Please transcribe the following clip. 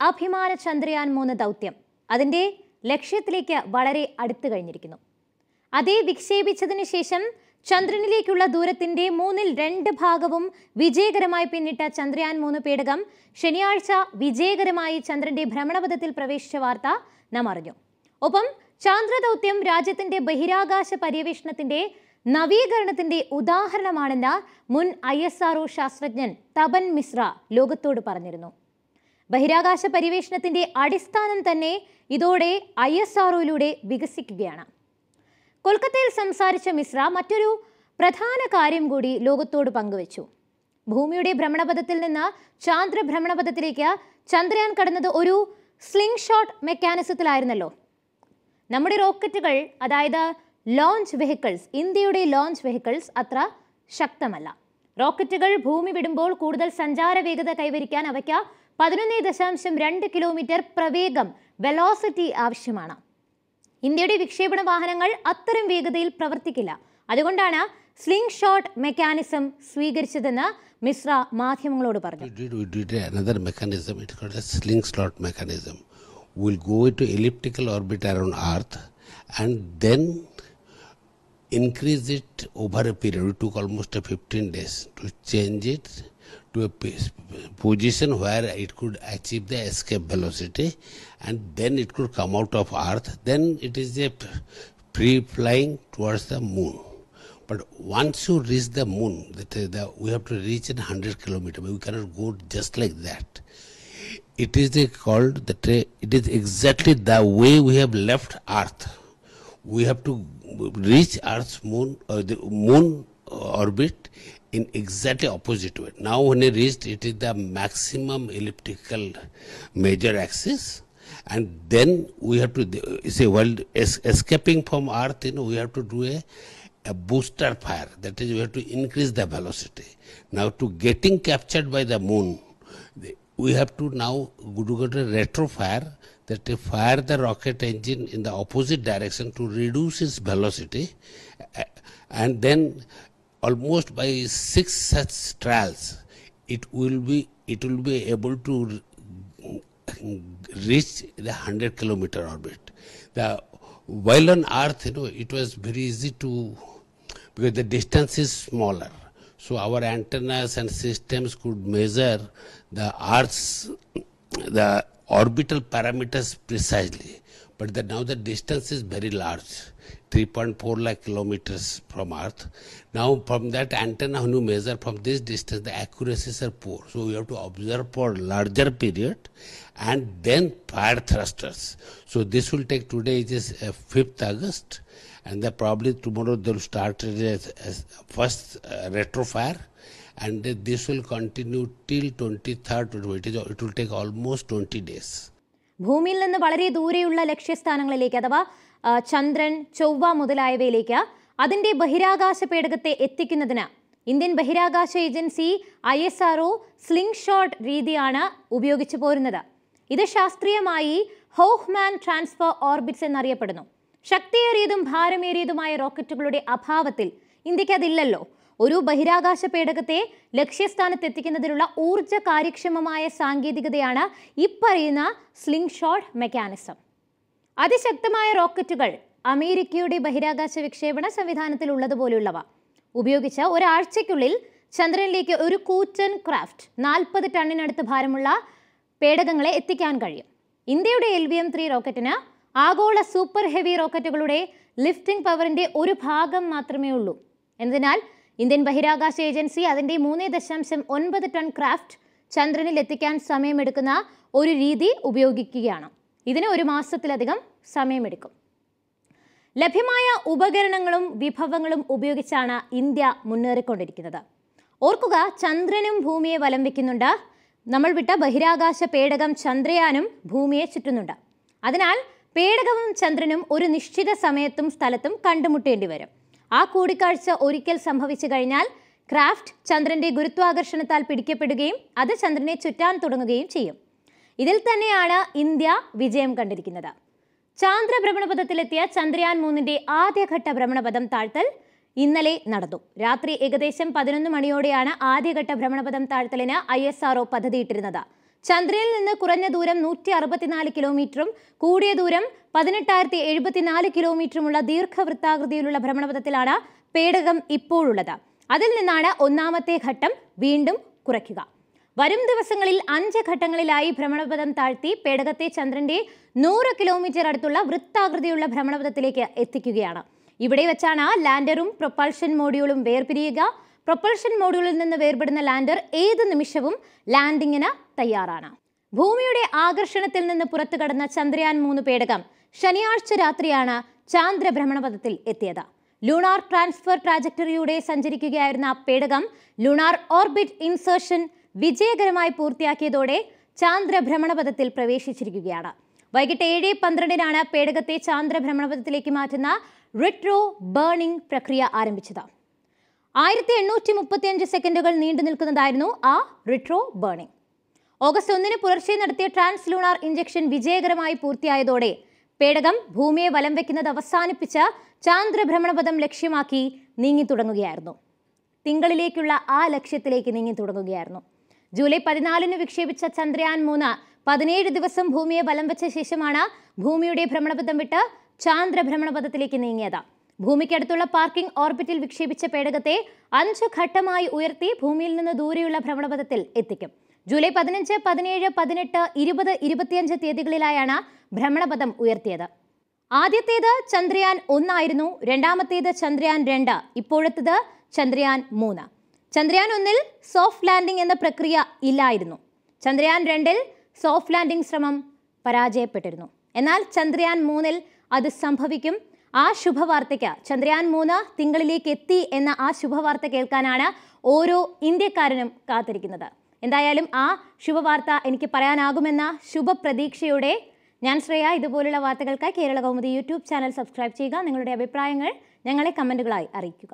അഭിമാന ചന്ദ്രയാൻ മൂന്ന് ദൗത്യം. അതിന്റെ ലക്ഷ്യത്തിലേക്ക് വളരെ അടുത്തു കഴിഞ്ഞിരിക്കുന്നു. അതേ വിക്ഷേപിച്ചതിന് ശേഷം ചന്ദ്രനിലേക്കുള്ള ദൂരത്തിന്റെ മൂന്നിൽ രണ്ട് ഭാഗവും വിജയകരമായി പിന്നിട്ട ചന്ദ്രയാൻ മൂന്ന് പേടകം ശനിയാഴ്ച വിജയകരമായി ചന്ദ്രന്റെ ഭ്രമണപഥത്തിൽ പ്രവേശിച്ച വാർത്ത നാം അറിഞ്ഞു. ഒപ്പം ചാന്ദ്രദൗത്യം രാജ്യത്തിന്റെ ബഹിരാകാശ പര്യവേഷണത്തിന്റെ നവീകരണത്തിന്റെ ഉദാഹരണമാണെന്ന് മുൻ ഐ എസ് ശാസ്ത്രജ്ഞൻ തപൻ മിശ്ര ലോകത്തോട് പറഞ്ഞിരുന്നു. ബഹിരാകാശ പര്യവേഷണത്തിന്റെ അടിസ്ഥാനം തന്നെ ഇതോടെ ഐ എസ് ആർഒയിലൂടെ വികസിക്കുകയാണ്. കൊൽക്കത്തയിൽ സംസാരിച്ച മിശ്ര മറ്റൊരു പ്രധാന കാര്യം കൂടി ലോകത്തോട് പങ്കുവച്ചു. ഭൂമിയുടെ ഭ്രമണപഥത്തിൽ നിന്ന് ചാന്ദ്ര ഭ്രമണപഥത്തിലേക്ക് ചന്ദ്രയാൻ കടന്നത് ഒരു സ്ലിംഗ് ഷോട്ട് മെക്കാനിസത്തിലായിരുന്നല്ലോ. നമ്മുടെ റോക്കറ്റുകൾ അതായത് ലോഞ്ച് വെഹിക്കിൾസ് ഇന്ത്യയുടെ ലോഞ്ച് വെഹിക്കിൾസ് അത്ര ശക്തമല്ല. റോക്കറ്റുകൾ ഭൂമി വിടുമ്പോൾ കൂടുതൽ സഞ്ചാര വേഗത കൈവരിക്കാൻ അവയ്ക്ക് പതിനൊന്ന് ദശാംശം രണ്ട് കിലോമീറ്റർ പ്രവേഗം വെലോസിറ്റി ആവശ്യമാണ് ഇന്ത്യയുടെ വിക്ഷേപണ വാഹനങ്ങൾ അത്തരം വേഗതയിൽ പ്രവർത്തിക്കില്ല അതുകൊണ്ടാണ് സ്ലിംഗ് ഷോട്ട് മെക്കാനിസം സ്വീകരിച്ചതെന്ന് മിശ്ര മാധ്യമങ്ങളോട് പറഞ്ഞു sling slot mechanism. We'll go into elliptical orbit around Earth and then increase it over a period. Almost 15 days to change it to a position where it could achieve the escape velocity and then it could come out of Earth. Then it is a free flying towards the moon. But once you reach the moon, the, we have to reach in 100 kilometer. We cannot go just like that. It is a called that uh, it is exactly the way we have left Earth. We have to reach Earth's moon or the moon orbit in exactly opposite way. Now when it reached, it is the maximum elliptical major axis. And then we have to say while es- escaping from earth you know we have to do a, a booster fire. That is we have to increase the velocity. Now to getting captured by the moon we have to now do a retro fire that fire the rocket engine in the opposite direction to reduce its velocity. And then almost by six such trials it will be it will be able to reach the 100 kilometer orbit. The, while on Earth, you know, it was very easy to, because the distance is smaller. So our antennas and systems could measure the Earth's, the orbital parameters precisely. But the, now the distance is very large, 3.4 lakh kilometers from Earth. Now from that antenna, when you measure from this distance, the accuracies are poor. So we have to observe for larger period and then fire thrusters. So this will take today it is uh, 5th August and then probably tomorrow they will start as, as first uh, retro fire and uh, this will continue till 23rd. It, is, it will take almost 20 days. ഭൂമിയിൽ നിന്ന് വളരെ ദൂരെയുള്ള ലക്ഷ്യസ്ഥാനങ്ങളിലേക്ക് അഥവാ ചന്ദ്രൻ ചൊവ്വ മുതലായവയിലേക്ക് അതിന്റെ ബഹിരാകാശ പേടകത്തെ എത്തിക്കുന്നതിന് Indian ബഹിരാകാശ agency I S R sling shot രീതിയാണ് ഉപയോഗിച്ചു പോരുന്നത്. ഇത് ശാസ്ത്രീയമായി ഹോഹ്മാൻ ട്രാൻസ്ഫർ ഓർബിറ്റ്സ് എന്നറിയപ്പെടുന്നു. ശക്തിയേറിയതും ഭാരമേറിയതുമായ റോക്കറ്റുകളുടെ അഭാവത്തിൽ ഇന്ത്യയ്ക്ക് അതില്ലല്ലോ. ഒരു ബഹിരാകാശ പേടകത്തെ ലക്ഷ്യസ്ഥാനത്ത് എത്തിക്കുന്നതിനുള്ള ഊർജ കാര്യക്ഷമമായ സാങ്കേതികതയാണ് ഇപ്പറയുന്ന സ്ലിംഗ് ഷോട്ട് മെക്കാനിസം. അതിശക്തമായ റോക്കറ്റുകൾ അമേരിക്കയുടെ ബഹിരാകാശ വിക്ഷേപണ സംവിധാനത്തിൽ ഉള്ളതുപോലെയുള്ളവ ഉപയോഗിച്ച ഒരാഴ്ചയ്ക്കുള്ളിൽ ചന്ദ്രനിലേക്ക് ഒരു കൂറ്റൻ ക്രാഫ്റ്റ് നാൽപ്പത് ടണ്ണിനടുത്ത് ഭാരമുള്ള പേടകങ്ങളെ എത്തിക്കാൻ കഴിയും. ഇന്ത്യയുടെ എൽ വി എം ത്രീ റോക്കറ്റിന് ആഗോള സൂപ്പർ ഹെവി റോക്കറ്റുകളുടെ ലിഫ്റ്റിംഗ് പവറിന്റെ ഒരു ഭാഗം മാത്രമേ ഉള്ളൂ. എന്നതിനാൽ ഇന്ത്യൻ ബഹിരാകാശ ഏജൻസി അതിന്റെ മൂന്ന് ദശാംശം ഒൻപത് ടൺ ക്രാഫ്റ്റ് ചന്ദ്രനിൽ എത്തിക്കാൻ സമയമെടുക്കുന്ന ഒരു രീതി ഉപയോഗിക്കുകയാണ്. ഇതിന് ഒരു മാസത്തിലധികം സമയമെടുക്കും. ലഭ്യമായ ഉപകരണങ്ങളും വിഭവങ്ങളും ഉപയോഗിച്ചാണ് ഇന്ത്യ മുന്നേറിക്കൊണ്ടിരിക്കുന്നത്. ഓർക്കുക ചന്ദ്രനും ഭൂമിയെ വലം വയ്ക്കുന്നുണ്ട് നമ്മൾ വിട്ട ബഹിരാകാശ പേടകം ചന്ദ്രയാനും ഭൂമിയെ ചുറ്റുന്നുണ്ട്. അതിനാൽ പേടകവും ചന്ദ്രനും ഒരു നിശ്ചിത സമയത്തും സ്ഥലത്തും കണ്ടുമുട്ടേണ്ടി വരും. ആ കൂടിക്കാഴ്ച ഒരിക്കൽ സംഭവിച്ചു കഴിഞ്ഞാൽ ക്രാഫ്റ്റ് ചന്ദ്രന്റെ ഗുരുത്വാകർഷണത്താൽ പിടിക്കപ്പെടുകയും അത് ചന്ദ്രനെ ചുറ്റാൻ തുടങ്ങുകയും ചെയ്യും. ഇതിൽ തന്നെയാണ് ഇന്ത്യ വിജയം കണ്ടിരിക്കുന്നത്. ചാന്ദ്ര ഭ്രമണപഥത്തിലെത്തിയ ചന്ദ്രയാൻ മൂന്നിന്റെ ആദ്യഘട്ട ഭ്രമണപഥം താഴ്ത്തൽ ഇന്നലെ നടന്നു. രാത്രി ഏകദേശം പതിനൊന്ന് മണിയോടെയാണ് ആദ്യഘട്ട ഭ്രമണപഥം താഴ്ത്തലിന് ഐ എസ് പദ്ധതിയിട്ടിരുന്നത്. ചന്ദ്രനിൽ നിന്ന് കുറഞ്ഞ ദൂരം നൂറ്റി അറുപത്തിനാല് കിലോമീറ്ററും കൂടിയ ദൂരം പതിനെട്ടായിരത്തി എഴുപത്തിനാല് കിലോമീറ്ററുമുള്ള ദീർഘവൃത്താകൃതിയിലുള്ള ഭ്രമണപഥത്തിലാണ് പേടകം ഇപ്പോഴുള്ളത്. അതിൽ നിന്നാണ് ഒന്നാമത്തെ ഘട്ടം വീണ്ടും കുറയ്ക്കുക. വരും ദിവസങ്ങളിൽ അഞ്ച് ഘട്ടങ്ങളിലായി ഭ്രമണപഥം താഴ്ത്തി പേടകത്തെ ചന്ദ്രന്റെ നൂറ് കിലോമീറ്റർ അടുത്തുള്ള വൃത്താകൃതിയുള്ള ഭ്രമണപഥത്തിലേക്ക് എത്തിക്കുകയാണ്. ഇവിടെ വെച്ചാണ് ലാൻഡറും പ്രൊപ്പൾഷൻ മോഡ്യൂളും വേർപിരിയുക. പ്രൊപ്പൾഷൻ മോഡ്യൂളിൽ നിന്ന് വേർപെടുന്ന ലാൻഡർ ഏത് നിമിഷവും ലാൻഡിങ്ങിന് തയ്യാറാണ്. ഭൂമിയുടെ ആകർഷണത്തിൽ നിന്ന് പുറത്തു കടന്ന ചന്ദ്രയാൻ മൂന്ന് പേടകം ശനിയാഴ്ച രാത്രിയാണ് ചാന്ദ്ര ഭ്രമണപഥത്തിൽ എത്തിയത്. ലൂണാർ ട്രാൻസ്ഫർ ട്രാജക്ടറിയുടെ സഞ്ചരിക്കുകയായിരുന്ന പേടകം ലൂണാർ ഓർബിറ്റ് ഇൻസേർഷൻ വിജയകരമായി പൂർത്തിയാക്കിയതോടെ ചാന്ദ്ര ഭ്രമണപഥത്തിൽ പ്രവേശിച്ചിരിക്കുകയാണ്. വൈകിട്ട് ഏഴ് പന്ത്രണ്ടിനാണ് പേടകത്തെ ചാന്ദ്ര ഭ്രമണപഥത്തിലേക്ക് മാറ്റുന്ന റിട്രോ ബേണിംഗ് പ്രക്രിയ ആരംഭിച്ചത്. ആയിരത്തി എണ്ണൂറ്റി മുപ്പത്തിയഞ്ച് സെക്കൻഡുകൾ നീണ്ടു നിൽക്കുന്നതായിരുന്നു ആ റിട്രോ ബേണിംഗ് ഓഗസ്റ്റ് ഒന്നിന് പുലർച്ചെ നടത്തിയ ട്രാൻസ് ലൂണാർ ഇഞ്ചക്ഷൻ വിജയകരമായി പൂർത്തിയായതോടെ പേടകം ഭൂമിയെ വലം വയ്ക്കുന്നത് അവസാനിപ്പിച്ച ചാന്ദ്രഭ്രമണപഥം ലക്ഷ്യമാക്കി നീങ്ങി തുടങ്ങുകയായിരുന്നു. തിങ്കളിലേക്കുള്ള ആ ലക്ഷ്യത്തിലേക്ക് നീങ്ങി തുടങ്ങുകയായിരുന്നു. ജൂലൈ പതിനാലിന് വിക്ഷേപിച്ച ചന്ദ്രയാൻ മൂന്ന് പതിനേഴ് ദിവസം ഭൂമിയെ വലം വെച്ച ശേഷമാണ് ഭൂമിയുടെ ഭ്രമണപഥം വിട്ട് ചാന്ദ്രഭ്രമണപഥത്തിലേക്ക് നീങ്ങിയത്. ഭൂമിക്കടുത്തുള്ള പാർക്കിംഗ് ഓർബിറ്റിൽ വിക്ഷേപിച്ച പേടകത്തെ അഞ്ച് ഘട്ടമായി ഉയർത്തി ഭൂമിയിൽ നിന്ന് ദൂരെയുള്ള ഭ്രമണപഥത്തിൽ എത്തിക്കും. ജൂലൈ പതിനഞ്ച് പതിനേഴ് പതിനെട്ട് ഇരുപത് ഇരുപത്തിയഞ്ച് തീയതികളിലായാണ് ഭ്രമണപഥം ഉയർത്തിയത്. ആദ്യത്തേത് ചന്ദ്രയാൻ ഒന്നായിരുന്നു രണ്ടാമത്തേത് ചന്ദ്രയാൻ രണ്ട് ഇപ്പോഴത്തേത് ചന്ദ്രയാൻ മൂന്ന്. ചന്ദ്രയാൻ ഒന്നിൽ സോഫ്റ്റ് ലാൻഡിംഗ് എന്ന പ്രക്രിയ ഇല്ലായിരുന്നു. ചന്ദ്രയാൻ രണ്ടിൽ സോഫ്റ്റ് ലാൻഡിംഗ് ശ്രമം പരാജയപ്പെട്ടിരുന്നു. എന്നാൽ ചന്ദ്രയാൻ മൂന്നിൽ അത് സംഭവിക്കും ആ ശുഭവാർത്തയ്ക്ക് ചന്ദ്രയാൻ മൂന്ന് തിങ്കളിലേക്ക് എത്തി എന്ന ആ ശുഭവാർത്ത കേൾക്കാനാണ് ഓരോ ഇന്ത്യക്കാരനും കാത്തിരിക്കുന്നത്. എന്തായാലും ആ ശുഭവാർത്ത എനിക്ക് പറയാനാകുമെന്ന ശുഭപ്രതീക്ഷയോടെ ഞാൻ ശ്രേയ ഇതുപോലുള്ള വാർത്തകൾക്കായി Kerala Kaumudi YouTube channel subscribe ചെയ്യുക. നിങ്ങളുടെ അഭിപ്രായങ്ങൾ ഞങ്ങളെ കമന്റുകളായി അറിയിക്കുക.